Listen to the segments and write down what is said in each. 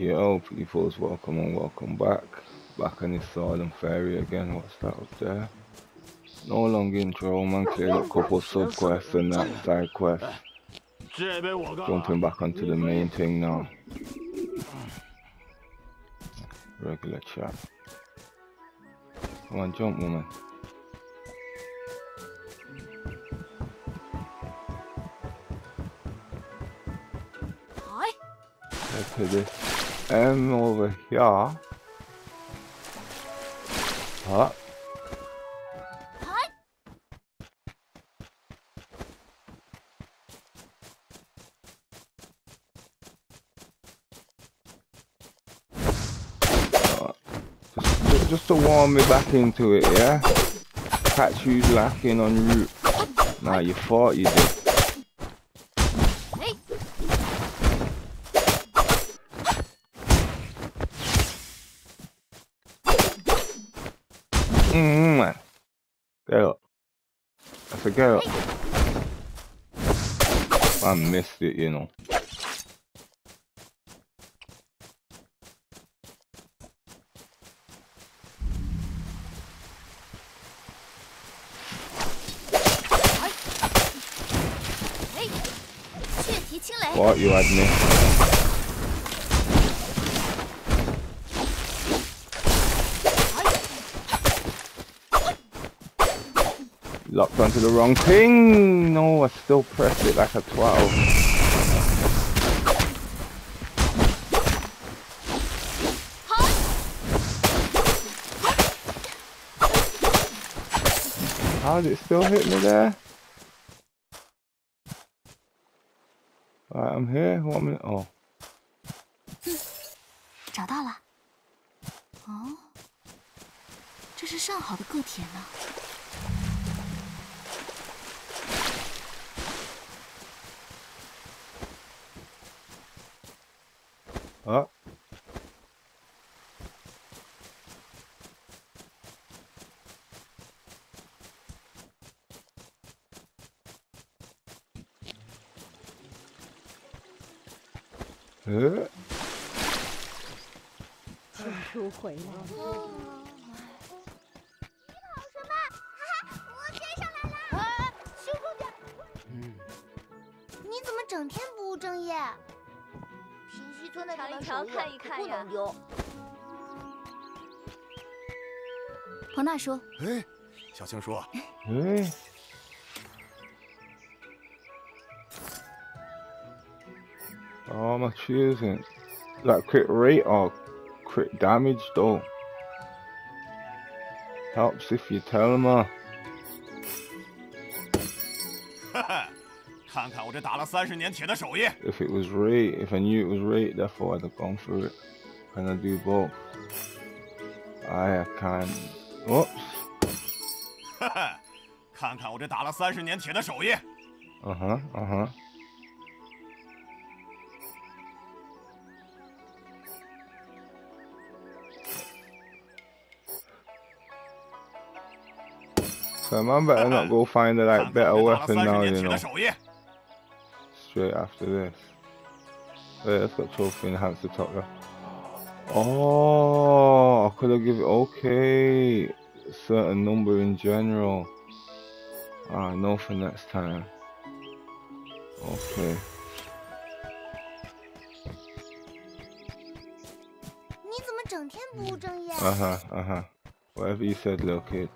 Yo, peoples, welcome and welcome back. Back on this Silent Ferry again. What's that up there? No long intro, man. Cleared up a couple sub quests and that side quest. Jumping back onto the main thing now. Regular chat. Come on, jump, woman. Let's do this M over here. Huh? Just, to warm me back into it, yeah? Catch you lacking on route. Nah, you thought you did. Mm, man. Get up. I get up. I missed it, you know. What you had me? onto the wrong thing. No, I still pressed it like a 12. How did it still hit me there? Alright, I'm here. One minute. Oh, 找到了。哦，这是上好的个铁呢。 回来了，我追上来了！修公点。嗯，你怎么整天不务正业？平西村的尝一这尝看一看不呀能丢。彭大叔，哎，小青叔，hey. Oh, rate or crit damage though? Helps if you tell them. Uh. 哈哈，看看我这打了三十年铁的手艺。 If it was rate, if I knew it was rate, therefore I'd have gone for it. Can I do both? I can. Oops. 哈哈，看看我这打了三十年铁的手艺。 Uh huh. Uh huh. So man better not go find a like better weapon now, you know. Straight after this. Oh, Wait, that's got trophy enhancer top left. Oh, I could have given okay certain number in general. Ah, no for next time. Okay. Uh huh. Uh huh. Whatever you said, little kid.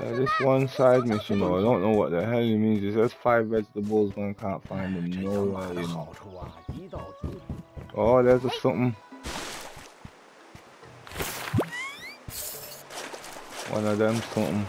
This one side mission though, I don't know what the hell it means. It says five vegetables, but I can't find them nowhere, you know. Oh, there's a something. One of them something.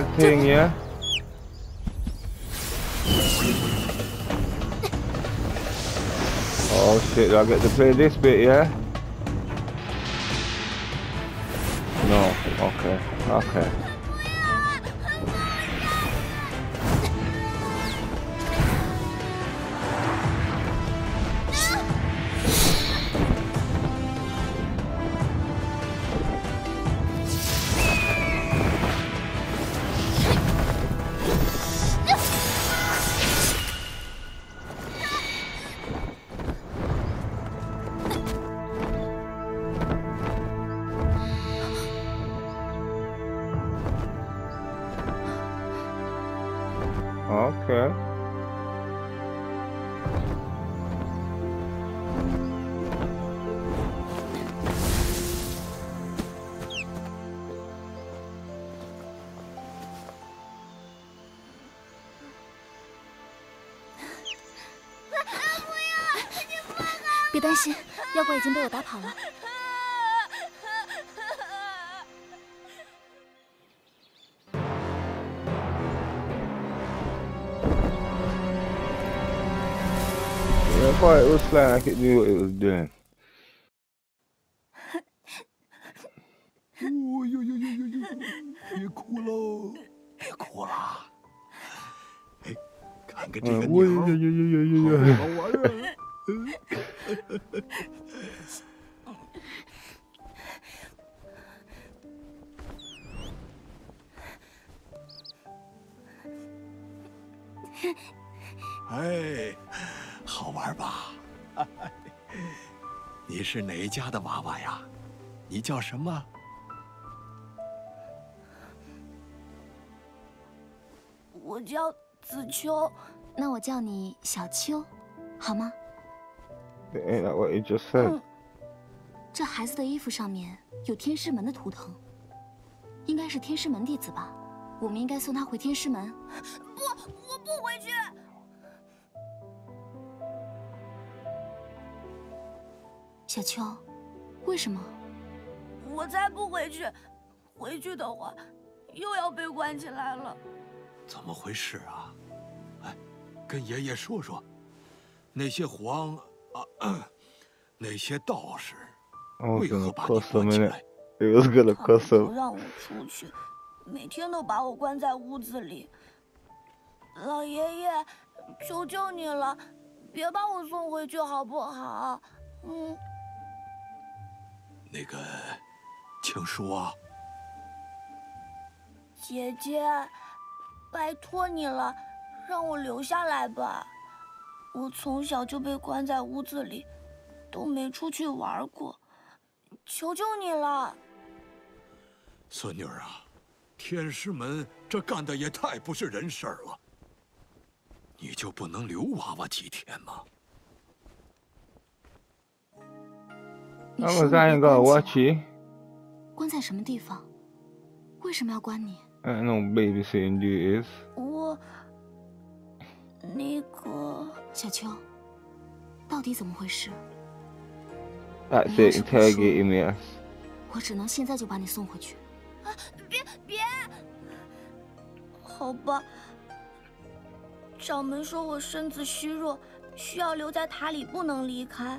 Mad thing, yeah? Oh shit, I get to play this bit, yeah? No, okay. Okay. “别担心，妖怪已经被我打跑了。哎。好玩吧？你是哪家的娃娃呀？你叫什么？我叫子秋，那我叫你小秋，好吗？Ain't that what you just said？这孩子的衣服上面有天师门的图腾，应该是天师门弟子吧？我们应该送他回天师门。不，我不回去。小秋，为什么？我才不回去，回去的话又要被关起来了。怎么回事啊？哎，跟爷爷说说，那些皇啊，那些道士为何把你关起来？不让我出去，每天都把我关在屋子里。老爷爷，求求你了，别把我送回去好不好？嗯。那个，请说。姐姐，拜托你了，让我留下来吧。我从小就被关在屋子里，都没出去玩过，求求你了。孙女儿啊，天师门这干的也太不是人事了。你就不能留娃娃几天吗？那我再一个，我去。关在什么地方？为什么要关你？I know baby saying you is。我那个小秋，到底怎么回事？That's it, interrogating me. 我只能现在就把你送回去。啊！别别！好吧。掌门说我身子虚弱，需要留在塔里，不能离开。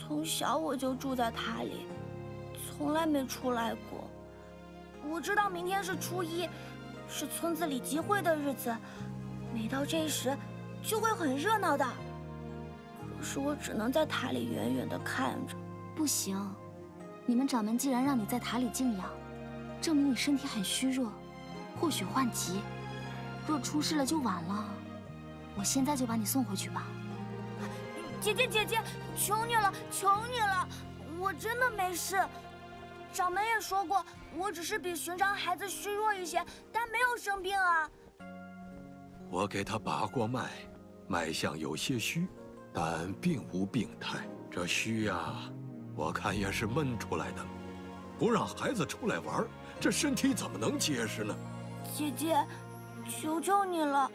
从小我就住在塔里，从来没出来过。我知道明天是初一，是村子里集会的日子，每到这时就会很热闹的。可是我只能在塔里远远的看着。不行，你们掌门既然让你在塔里静养，证明你身体很虚弱，或许患疾。若出事了就晚了。我现在就把你送回去吧。姐姐姐姐，求你了，求你了，我真的没事。掌门也说过，我只是比寻常孩子虚弱一些，但没有生病啊。我给他把过脉，脉象有些虚，但并无病态。这虚呀，我看也是闷出来的。不让孩子出来玩，这身体怎么能结实呢？姐姐，求求你了，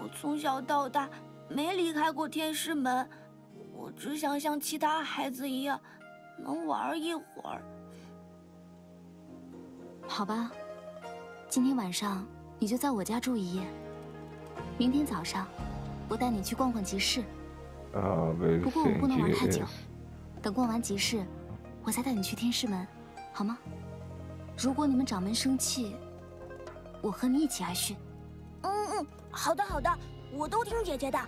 我从小到大没离开过天师门。我只想像其他孩子一样，能玩一会儿。好吧，今天晚上你就在我家住一夜，明天早上我带你去逛逛集市。Oh, but 不过我不能玩太久等逛完集市，我再带你去天师门，好吗？如果你们掌门生气，我和你一起挨训。嗯嗯，好的好的，我都听姐姐的。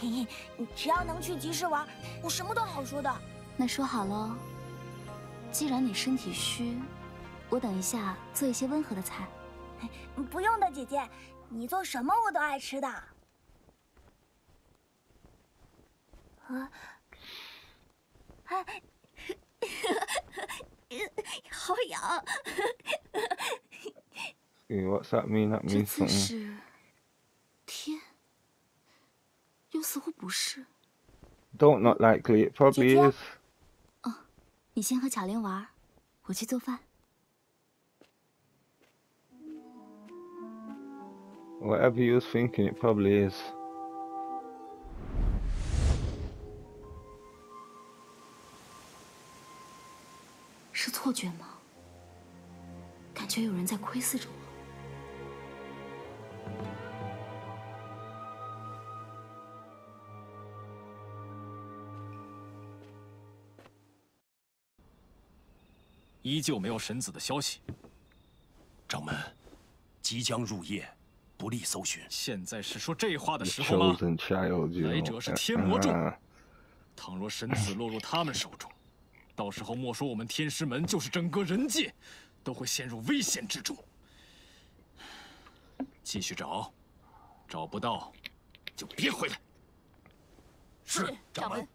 嘿嘿，你只要能去集市玩，我什么都好说的。那说好喽，既然你身体虚，我等一下做一些温和的菜。不用的，姐姐，你做什么我都爱吃的。啊，哎，好痒。What's that mean? That 这 means 次 something. 是天，又似乎不是。Don't not likely. It probably 姐姐。is. 你先和巧玲玩，我去做饭。Whatever you was thinking, it probably is. 是错觉吗？感觉有人在窥视着我。依旧没有神子的消息。掌门，即将入夜，不利搜寻。现在是说这话的时候吗来者是天魔众 Uh, 倘若神子落入他们手中，到时候莫说我们天师门，就是整个人界，都会陷入危险之中。继续找，找不到，就别回来。是，掌门。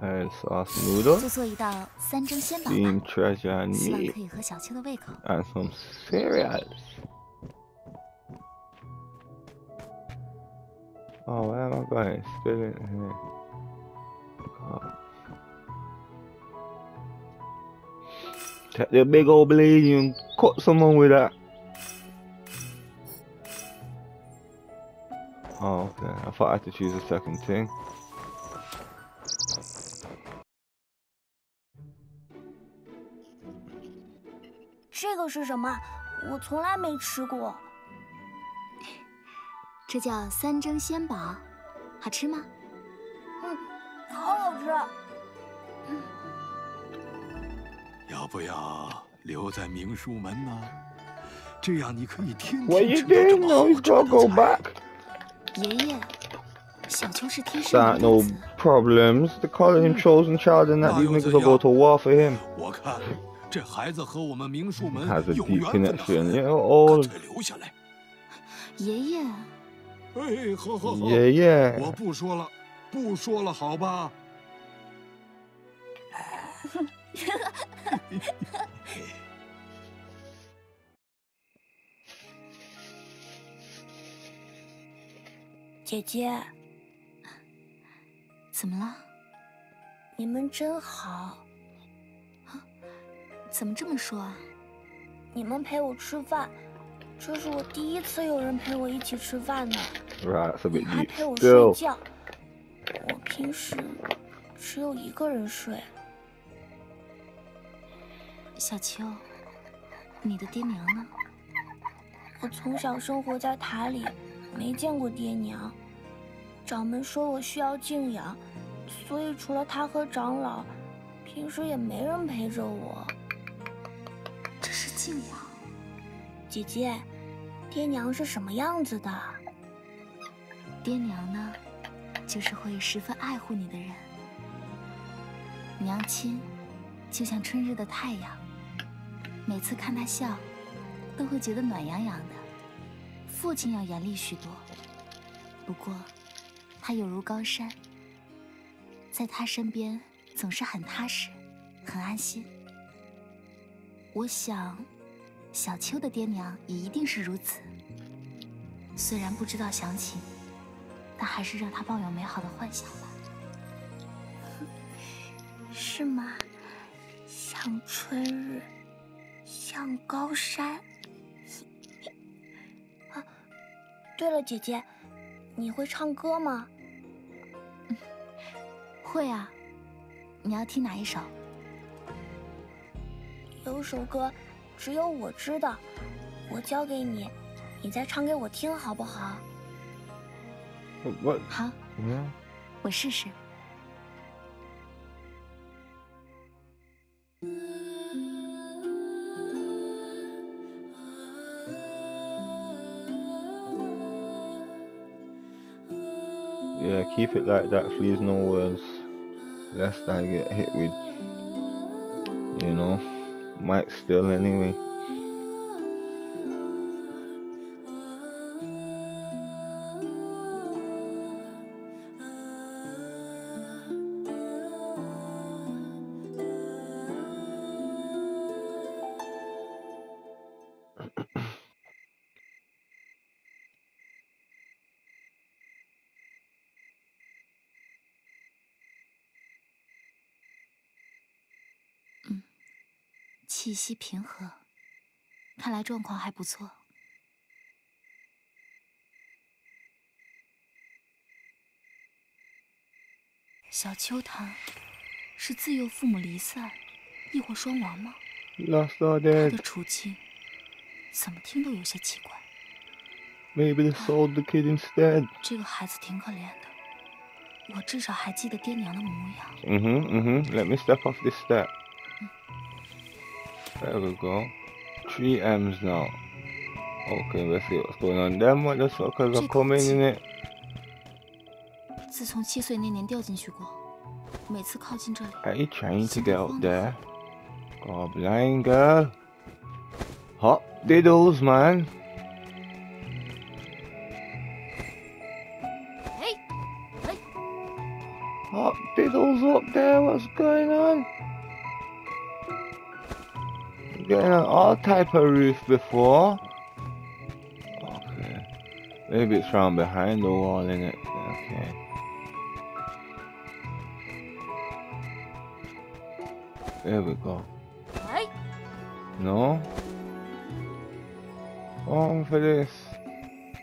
uh, sauce noodle, 就做一道三蒸鲜宝吧， steamed treasure and 希望 meat, 可以合小秋的胃口。 and some cereals. Oh, where am I going? Spill it here. God. Take the big old blade and cut someone with that. Oh, okay. I thought I had to choose a second thing. 个是什么？我从来没吃过。这叫三蒸鲜宝，好吃吗？嗯，好好吃。要不要留在明书门呢？这样你可以天 What 天 you 吃到这 doing? 么 No, 好吃 gotta 的 go 菜。back. 爷爷，小秋是天师 That 门 no 弟子，problems. Him chosen child and that Nah, these you will go say, to war for him. 我看这孩子和我们明树门有缘分的 old. 脆留下来。爷爷，哎，好好好，Yeah, 我不说了，不说了，好吧？姐姐，怎么了？你们真好，怎么这么说啊？你们陪我吃饭，这是我第一次有人陪我一起吃饭呢。还陪我睡觉，我平时只有一个人睡。小秋，你的爹娘呢？我从小生活在塔里，没见过爹娘。掌门说我需要静养，所以除了他和长老，平时也没人陪着我。这是敬仰。姐姐，爹娘是什么样子的？爹娘呢，就是会十分爱护你的人。娘亲就像春日的太阳，每次看她笑，都会觉得暖洋洋的。父亲要严厉许多，不过他有如高山，在他身边总是很踏实，很安心。我想，小秋的爹娘也一定是如此。虽然不知道详情。但还是让他抱有美好的幻想吧。是吗？像春日，像高山。啊，对了，姐姐，你会唱歌吗？会啊。你要听哪一首？有首歌，只有我知道，我教给你，你再唱给我听，好不好？我好，嗯，我试试。Yeah, keep it like that, please. No words. Lest I get hit with, you know, mic still anyway. “气息平和，看来状况还不错。小秋他，是自幼父母离散，亦或双亡吗？他的处境，怎么听都有些奇怪。Maybe they sold the kid instead。这个孩子挺可怜的，我至少还记得爹娘的模样。嗯哼，嗯哼，Let me step off this step。There we go. Three M's now. Okay, let's see what's going on. Them motherfuckers are coming in it. 自从七岁那年掉进去过，每次靠近这里， Are you trying to get up there? God, blind girl. Hot diddles, man. 哎哎， Hot diddles up there. What's going on? Getting on all type of roof before. Okay. Maybe it's from behind the wall, innit? Okay. There we go. 哎， No? On for this.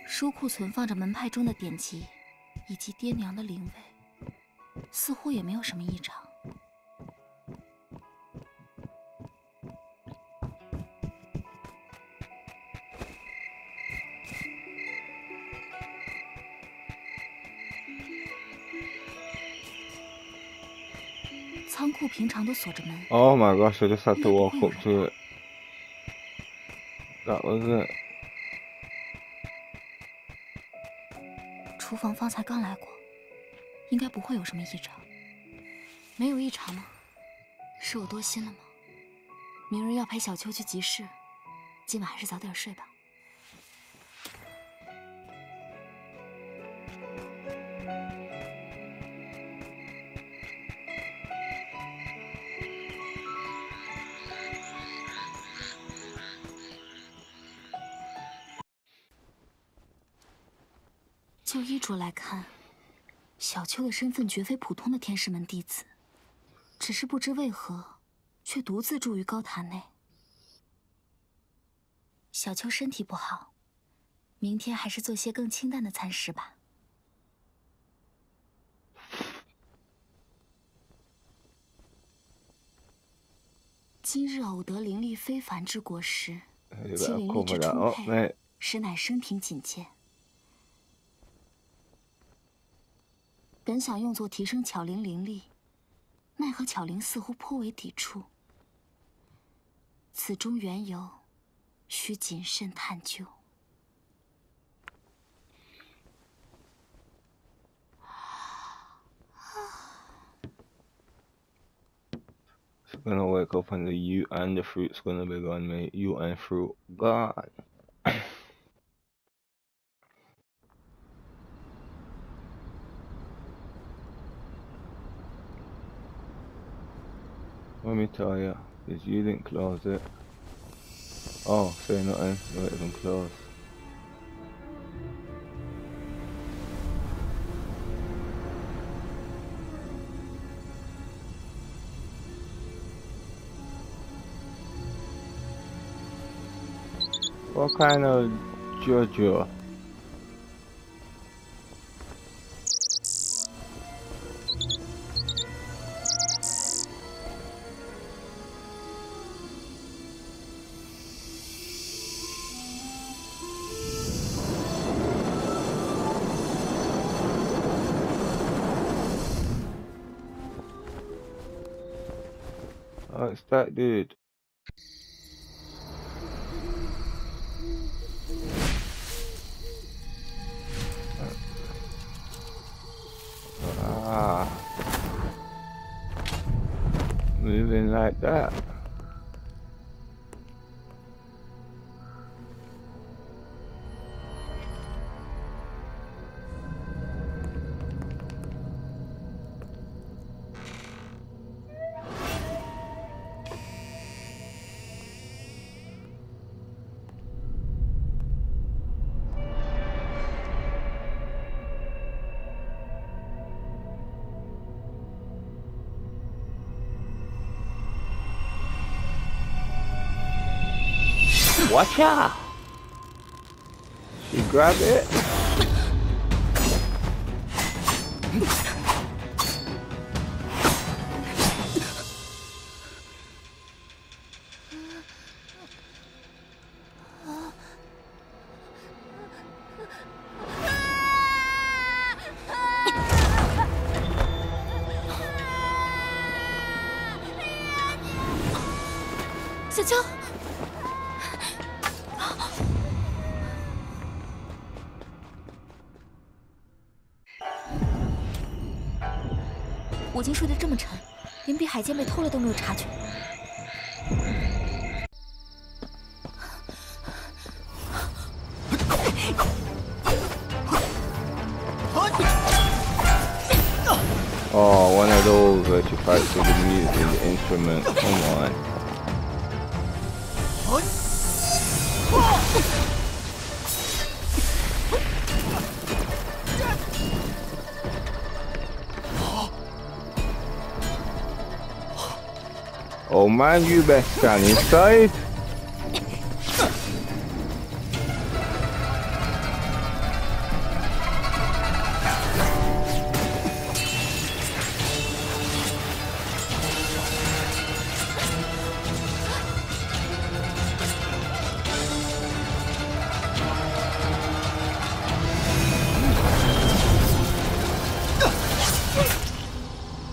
书库存放着门派中的典籍，以及爹娘的灵位，似乎也没有什么异常。 平常都锁着门，Oh my gosh, I just had to walk up to it. That was it. 厨房方才刚来过，应该不会有什么异常。没有异常吗？是我多心了吗？明日要陪小秋去集市，今晚还是早点睡吧。着来看，小秋的身份绝非普通的天师门弟子，只是不知为何，却独自住于高塔内。小秋身体不好，明天还是做些更清淡的餐食吧。今日偶得灵力非凡之果实其灵力之充沛实乃生平仅见。本想用作提升巧灵灵力，奈何巧灵似乎颇为抵触。此中缘由，需谨慎探究。Let me tell you, is you didn't close it. Oh, say nothing, not even close. What kind of JoJo? expected Ah. Moving like that. Watch out! She grab it. Ah 小秋，我竟睡得这么沉，连碧海剑被偷了都没有察觉。Oh, one of those where she fights with the music and the instrument. Come on. Man, you best stand inside.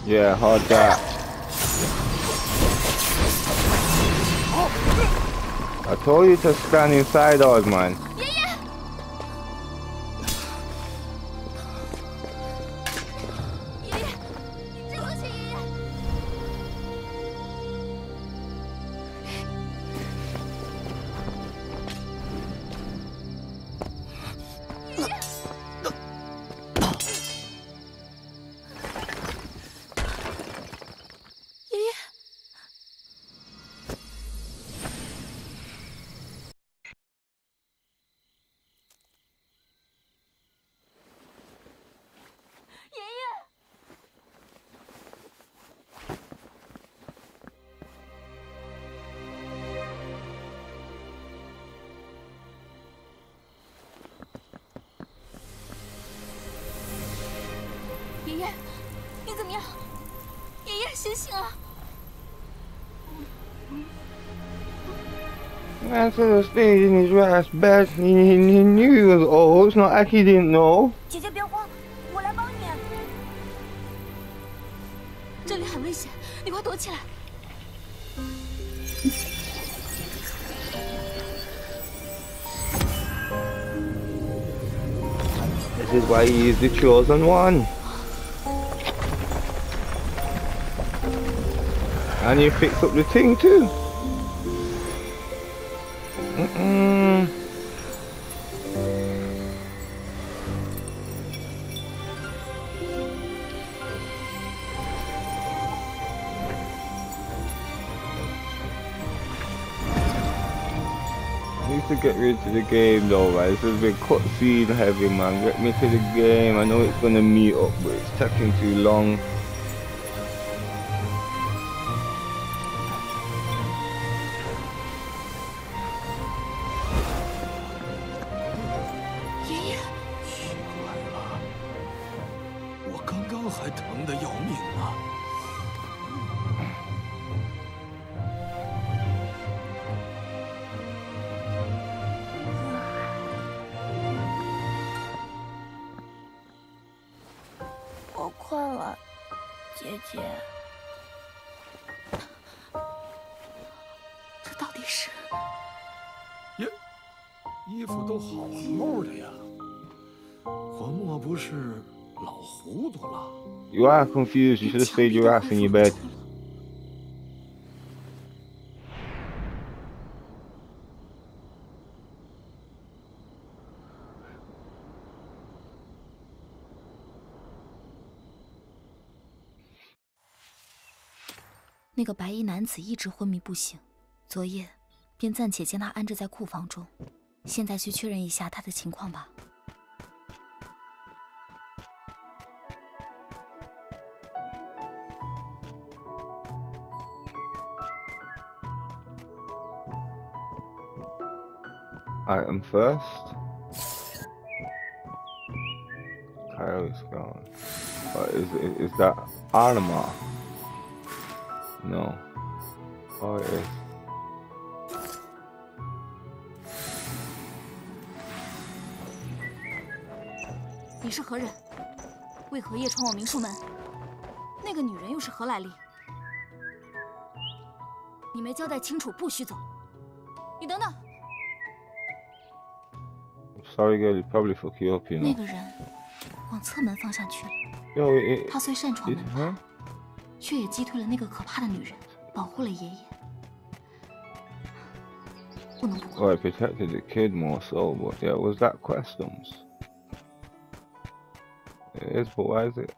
Yeah, hard that. Told you to stand inside us, man. stage in his rat's best. He, he, he knew he was old. It's not like he didn't know. 姐姐别慌，我来帮你。这里很危险，你快躲起来。 This is why he is the chosen one. And you fix up the thing too. Mm-mm. Need to get rid of the game though, man. This has been cutscene heavy, man. Get me to the game. I know it's gonna meet up, but it's taking too long. Confused. You should have stayed your ass in your bed. 那个白衣男子一直昏迷不醒，昨夜便暂且将他安置在库房中。现在去确认一下他的情况吧。I am first. Kyrie's gone. Is, is, is that Artemis? No. Oh, it is. 你是何人？为何夜闯我明术门？那个女人又是何来历？你没交代清楚，不许走！你等等，Sorry, girl. You probably fuck you up, you 那 know. 个人往侧门方向去了。 Yo, it, 他虽擅闯 it, 门 it, 派 huh?，却也击退了那个可怕的女人，保护了爷爷。不能不管。 Well, it protected the kid more so, but yeah, was that customs? It is, but why is it?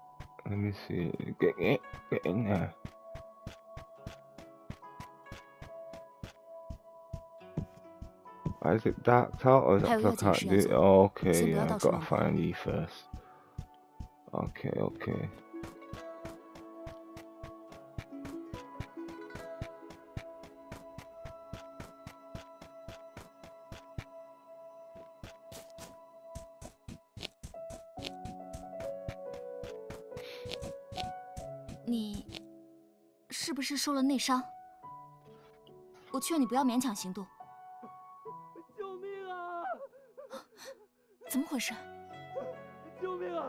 Let me see. Get, get, get in there. Gotta can't take do it? shots. Oh, okay, yeah, got to find E first. Okay, okay. 你是不是受了内伤？我劝你不要勉强行动。回事？救命啊！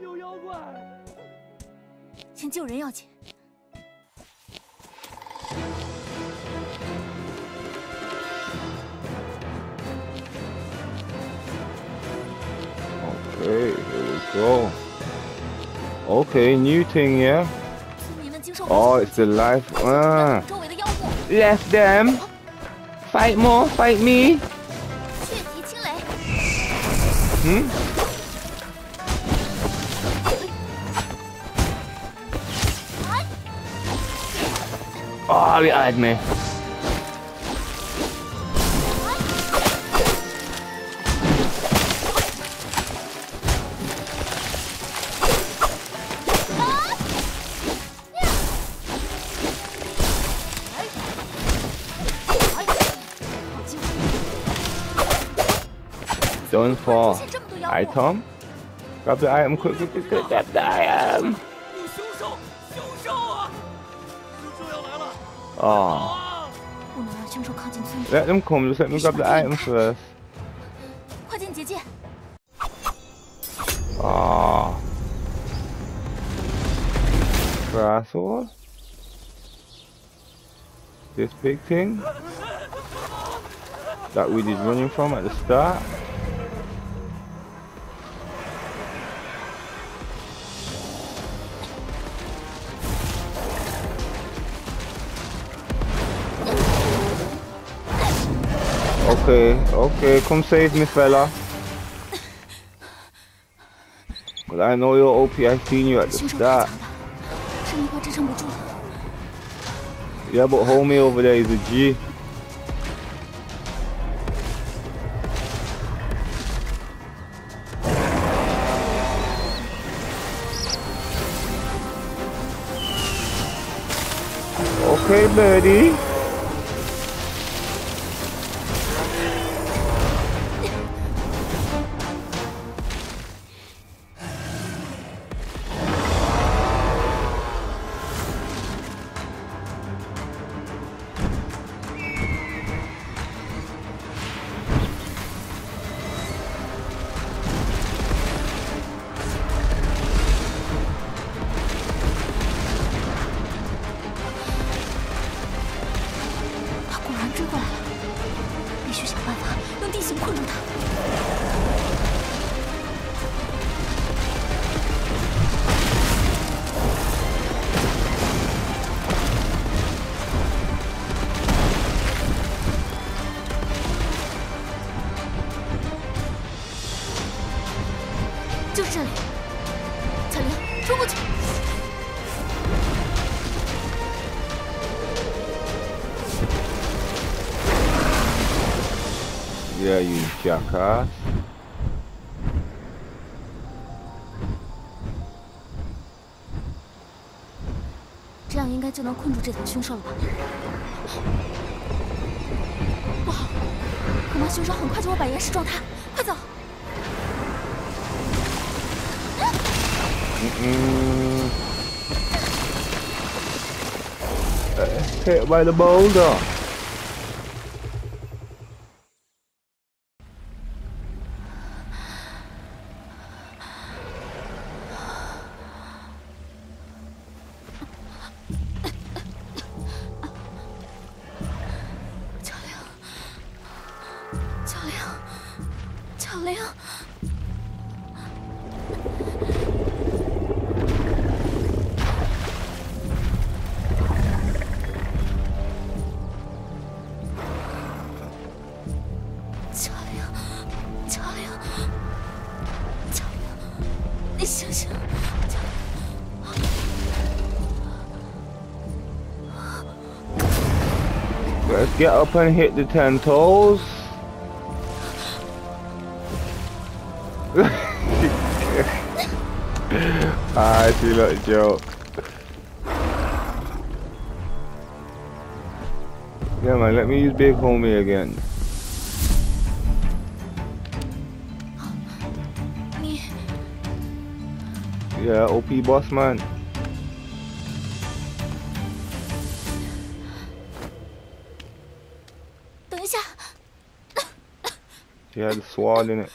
有妖怪！先救人要紧。Okay, here we go. Okay, new thing, yeah? Oh, it's the life. Ah. 周围的妖物，Left them. Fight more, fight me. Hmm? Oh, he eyed me. Don't fall item. Tom. Grab the item, quick, quick, quick, quick, grab the item. Oh. Let them come, just let me grab the item first. Ah. Oh. Grass? This big thing? That we did running from at the start? Okay, okay, come save me, fella. Cause I know you're OP. I've seen you at the start. Yeah, but homie over there is a G. Okay, buddy. 两这样应该就能困住这头凶兽了吧？不好凶手很快就会把岩石撞塌。快走！嗯 ky 的。Up and hit the ten toes. I see that joke. Yeah man, let me use big homie again. Yeah, OP boss man. 底的呢。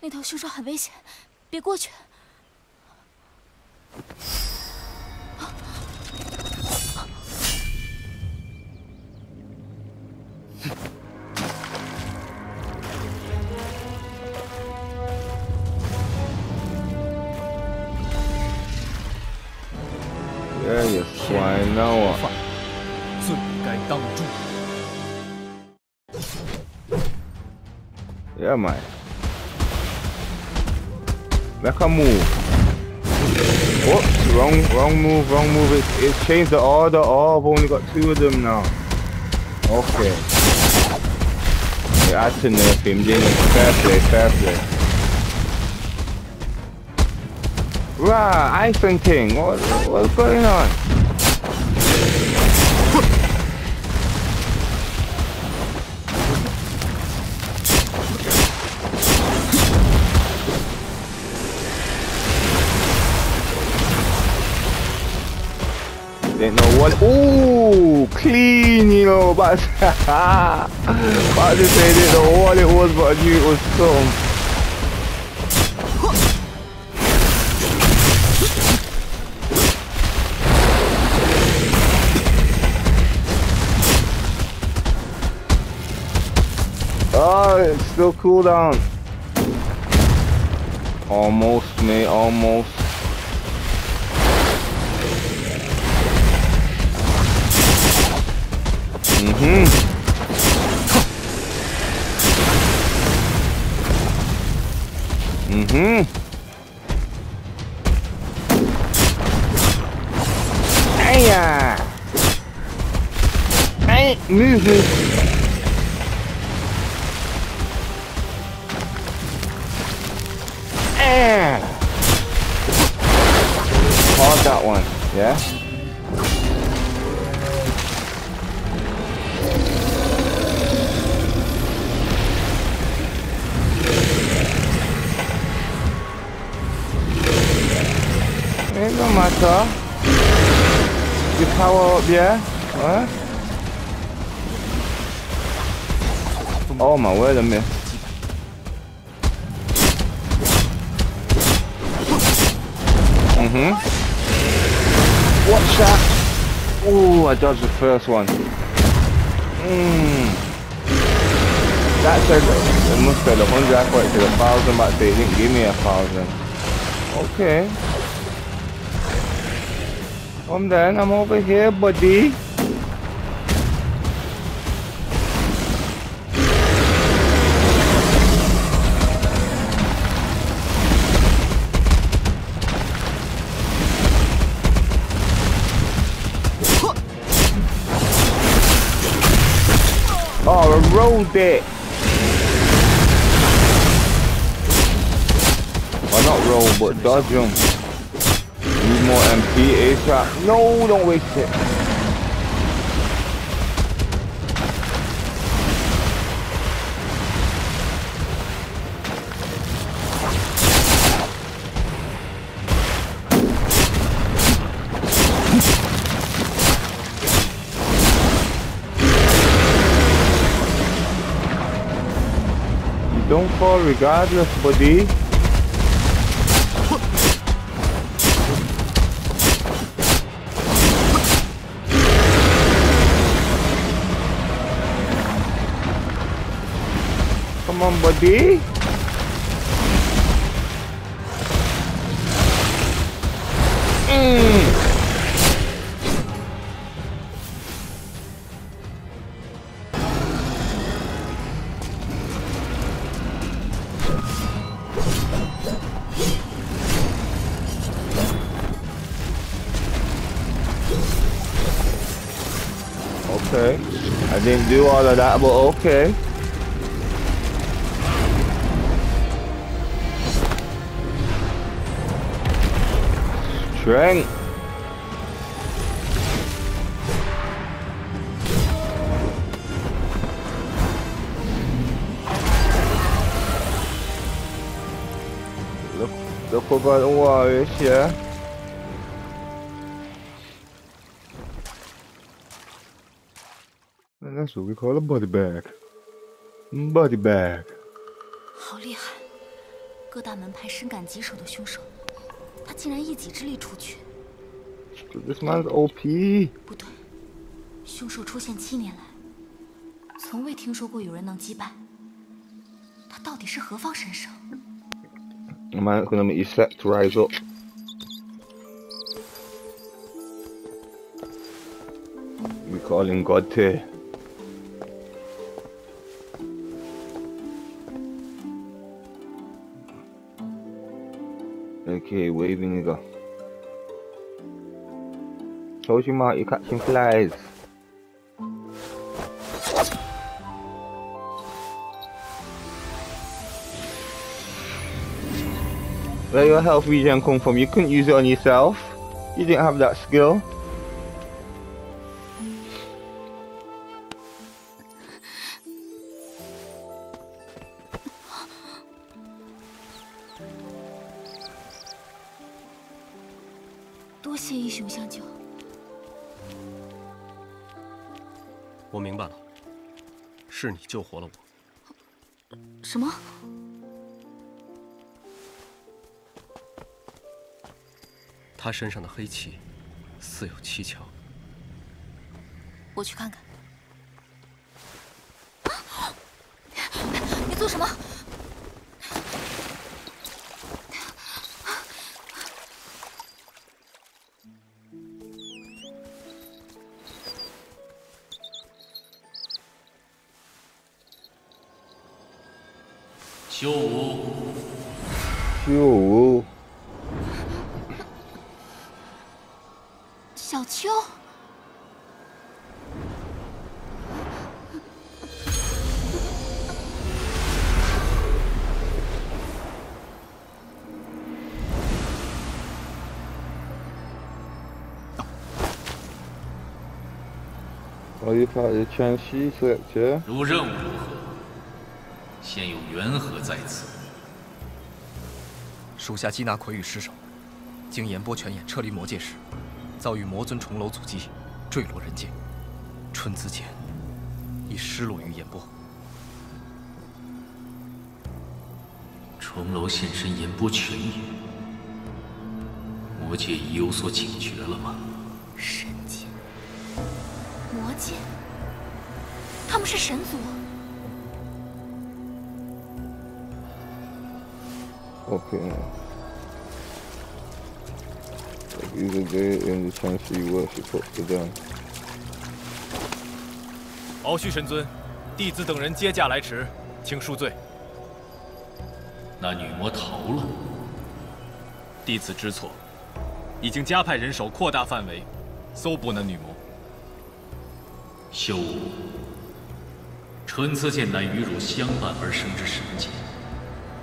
那头凶兽很危险，别过去。Yeah man. Make a move. Whoops, wrong wrong move, wrong move. It, changed the order. Oh, I've only got two of them now. Okay. I had to nerf him, didn't it? Fair play, fair play. King, what, what's going on? Didn't know what. Ooh, clean, you know. But, I just say didn't know what it was, but I knew it was something. Oh, it's still cool down. Almost, mate, almost. Mm-hmm. mm-hmm. Hey, uh, ain't moving. Mm-hmm. My word a minute. Mm-hmm. Watch that. Ooh, I dodged the first one. Hmm. That said, it must said a hundred. I thought it said a thousand, but they didn't give me a thousand. Okay. Come then, I'm over here, buddy. Oh, I. Well, not roll, but dodge him. Need more MP ASAP. No, don't waste it. Don't fall regardless, buddy. Come on, buddy. All of that, but okay. Strength. Look, look over the warriors, yeah. that's what we call a body bag. Body bag. 好厉害！各大门派深感棘手的凶手，他竟然一己之力除去。 This man's OP. 不对，凶手出现七年来，从未听说过有人能击败。他到底是何方神圣？ The man's gonna make you set to rise up. We call him God tier. Okay, waving nigga. Told you, Mark, you're catching flies. Where your health regen come from? You couldn't use it on yourself. You didn't have that skill. 身上的黑气似有蹊跷。我去看看。你做什么？修武，就小如任务如何？现有缘何在此？属下缉拿魁羽失手，经岩波泉眼撤离魔界时，遭遇魔尊重楼阻击，坠落人间。春姿剑已失落于岩波。重楼现身岩波泉眼，魔界已有所警觉了吗？神剑，魔剑，他们是神族。Okay. They the chance you worship up to them. 敖须神尊，弟子等人接驾来迟，请恕罪。那女魔逃了。弟子知错，已经加派人手扩大范围，搜捕那女魔。修武，春赐剑乃与汝相伴而生之神剑，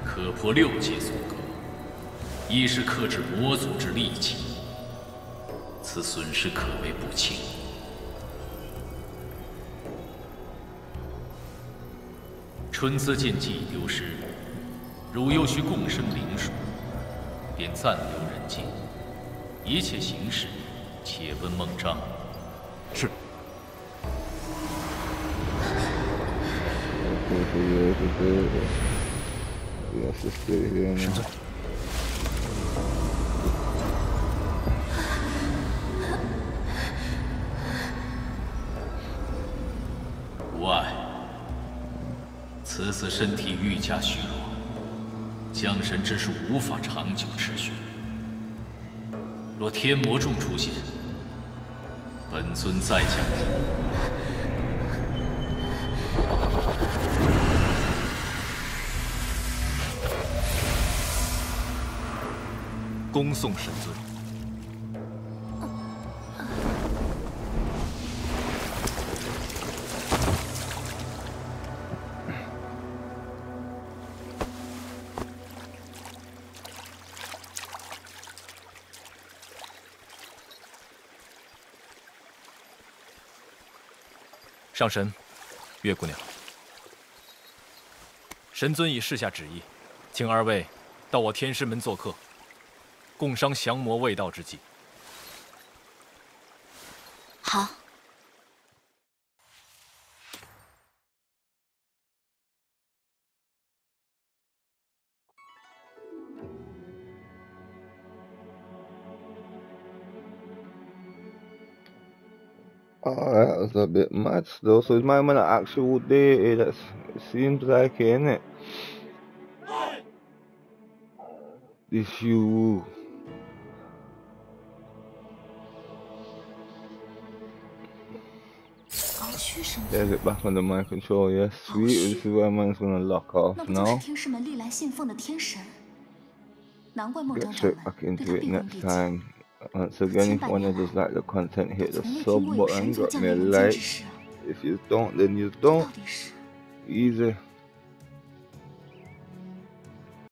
可破六界阻隔，亦是克制魔族之利器。此损失可谓不轻。春赐剑既已丢失，汝又需共生灵术，便暂留人间。一切行事，且问孟章。无碍，此次身体愈加虚弱，降神之术无法长久持续。若天魔众出现，本尊再降恭送神尊。上神，月姑娘，神尊已示下旨意，请二位到我天师门做客。共商降魔未到之际。好。Oh, that was a bit mad still. So is my man an actual deity? That seems like it, innit? This you. Yeah, it back on the mind control, yes. Sweet, this is where mine's gonna lock off now. Get straight back into it next time. Once again, if one of you like the content, hit the sub button, drop me a like. If you don't, then you don't. Easy.